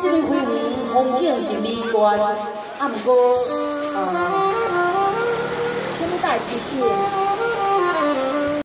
这个公园风景真美观，啊，不过，啊，什么代志是？